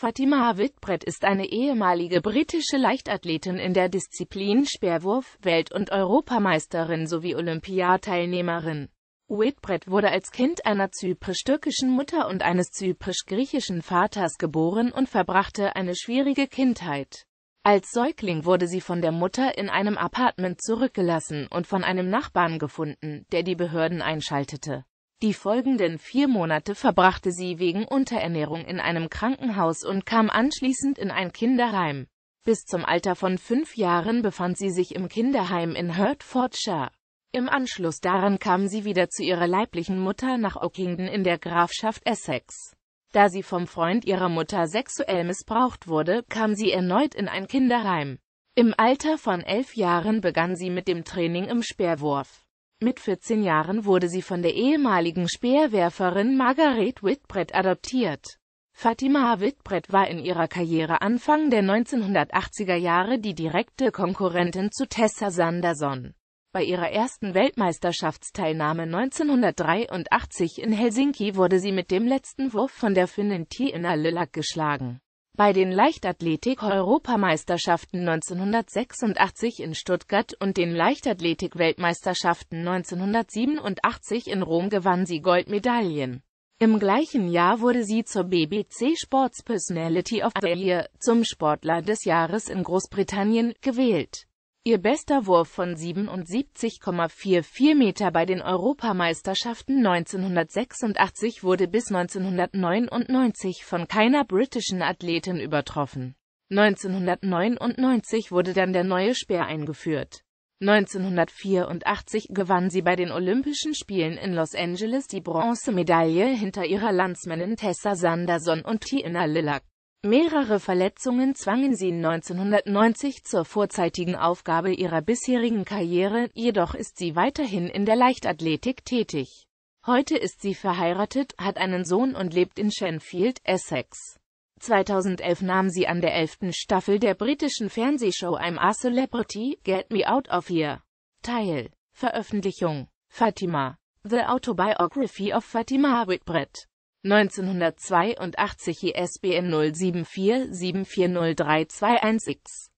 Fatima Whitbread ist eine ehemalige britische Leichtathletin in der Disziplin Speerwurf, Welt- und Europameisterin sowie Olympiateilnehmerin. Whitbread wurde als Kind einer zyprisch-türkischen Mutter und eines zyprisch-griechischen Vaters geboren und verbrachte eine schwierige Kindheit. Als Säugling wurde sie von der Mutter in einem Appartement zurückgelassen und von einem Nachbarn gefunden, der die Behörden einschaltete. Die folgenden vier Monate verbrachte sie wegen Unterernährung in einem Krankenhaus und kam anschließend in ein Kinderheim. Bis zum Alter von fünf Jahren befand sie sich im Kinderheim in Hertfordshire. Im Anschluss daran kam sie wieder zu ihrer leiblichen Mutter nach Ockington in der Grafschaft Essex. Da sie vom Freund ihrer Mutter sexuell missbraucht wurde, kam sie erneut in ein Kinderheim. Im Alter von elf Jahren begann sie mit dem Training im Speerwurf. Mit 14 Jahren wurde sie von der ehemaligen Speerwerferin Margaret Whitbread adoptiert. Fatima Whitbread war in ihrer Karriere Anfang der 1980er Jahre die direkte Konkurrentin zu Tessa Sanderson. Bei ihrer ersten Weltmeisterschaftsteilnahme 1983 in Helsinki wurde sie mit dem letzten Wurf von der Finnin Tiina Lillack geschlagen. Bei den Leichtathletik-Europameisterschaften 1986 in Stuttgart und den Leichtathletik-Weltmeisterschaften 1987 in Rom gewann sie Goldmedaillen. Im gleichen Jahr wurde sie zur BBC Sports Personality of the Year, zum Sportler des Jahres in Großbritannien, gewählt. Ihr bester Wurf von 77,44 Meter bei den Europameisterschaften 1986 wurde bis 1999 von keiner britischen Athletin übertroffen. 1999 wurde dann der neue Speer eingeführt. 1984 gewann sie bei den Olympischen Spielen in Los Angeles die Bronzemedaille hinter ihrer Landsmännin Tessa Sanderson und Tiina Lillack. Mehrere Verletzungen zwangen sie 1990 zur vorzeitigen Aufgabe ihrer bisherigen Karriere, jedoch ist sie weiterhin in der Leichtathletik tätig. Heute ist sie verheiratet, hat einen Sohn und lebt in Shenfield, Essex. 2011 nahm sie an der elften Staffel der britischen Fernsehshow I'm a Celebrity, Get Me Out of Here teil. Veröffentlichung Fatima. The Autobiography of Fatima Whitbread 1982 ISBN 074 740321X